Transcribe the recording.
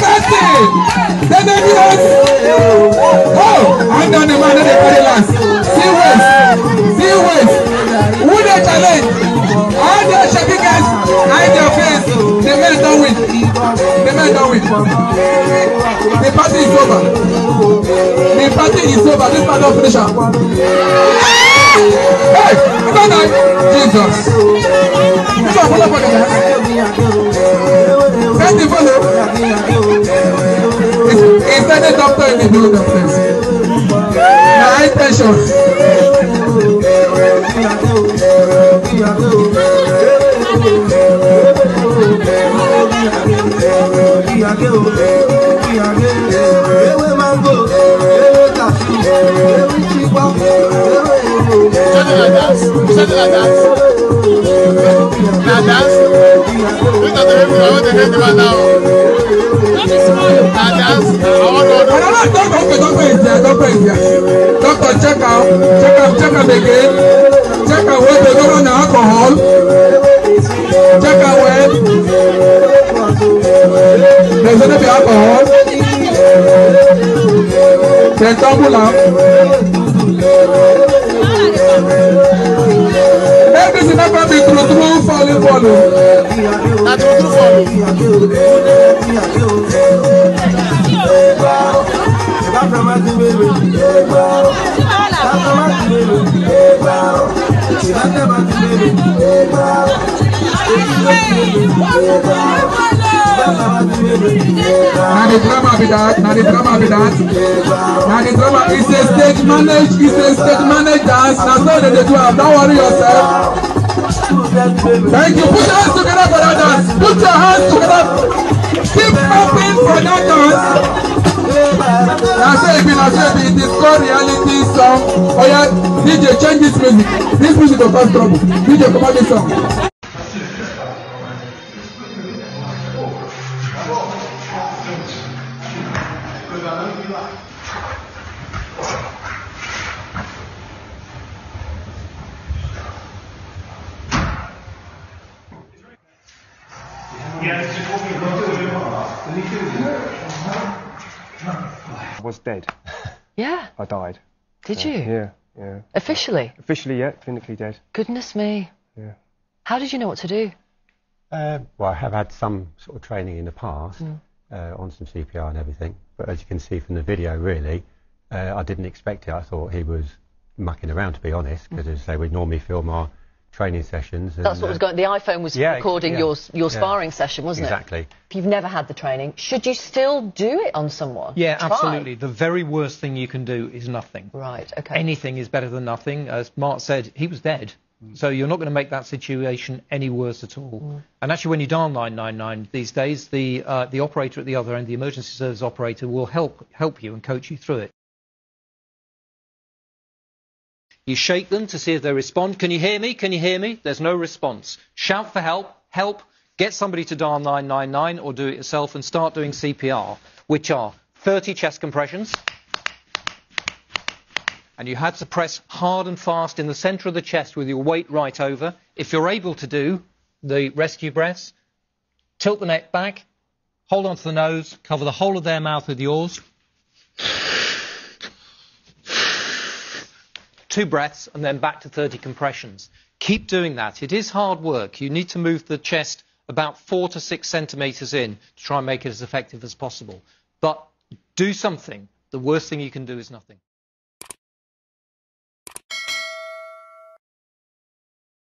Thirty. Then they do us. Oh, and then the man that they carry last. See waist. See waist. Who they challenge? All their shaking guys, hide their face. The men don't win. The men don't win. The party is over. The party is over. This man don't finish am. Hey, no, no, Jesus. This one follow for the. many doctor in the building, please? Na high tension. Ewé mango, ewé kafi, ewé chigba, ewé ìlú. Ṣé ní la dance? Don't Dr. Okay, Dr. is there, Dr. is there. Doctor, check out, check out, check out again. Check out where they don't want the alcohol. Check out where. There's going to be alcohol. Then double up. Everything that can be true, true, follow, follow. That's true, follow what you follow. Now the drama be that, now the drama be that. Now the drama is a stage manage, is a stage manage dance. Now so they do don't worry yourself. Thank you. Put your hands together for that dance. Put your hands together. Change this music. This music go cause trouble. DJ comot this song. I was dead. Yeah. I died. Did you? Yeah, yeah. Officially? Officially, yeah, clinically dead. Goodness me. Yeah. How did you know what to do? Uh, well, I have had some sort of training in the past Mm. uh, on some CPR and everything, but as you can see from the video, really, uh, I didn't expect it. I thought he was mucking around, to be honest, because as I say, we normally film our training sessions. And, That's what was going. The iPhone was yeah, recording yeah, your your yeah. sparring session, wasn't Exactly. it? Exactly. If you've never had the training, should you still do it on someone? Yeah, Try. absolutely. The very worst thing you can do is nothing. Right. Okay. Anything is better than nothing. As Mark said, he was dead. So you're not going to make that situation any worse at all. And actually, when you dial 999 these days, the uh, the operator at the other end, the emergency service operator, will help help you and coach you through it. You shake them to see if they respond. Can you hear me? Can you hear me? There's no response. Shout for help. Help. Get somebody to dial 999 or do it yourself and start doing CPR, which are 30 chest compressions. And you had to press hard and fast in the centre of the chest with your weight right over. If you're able to do the rescue breaths, tilt the neck back, hold onto the nose, cover the whole of their mouth with yours. Two breaths and then back to 30 compressions. Keep doing that. It is hard work. You need to move the chest about four to six centimetres in to try and make it as effective as possible. But do something. The worst thing you can do is nothing.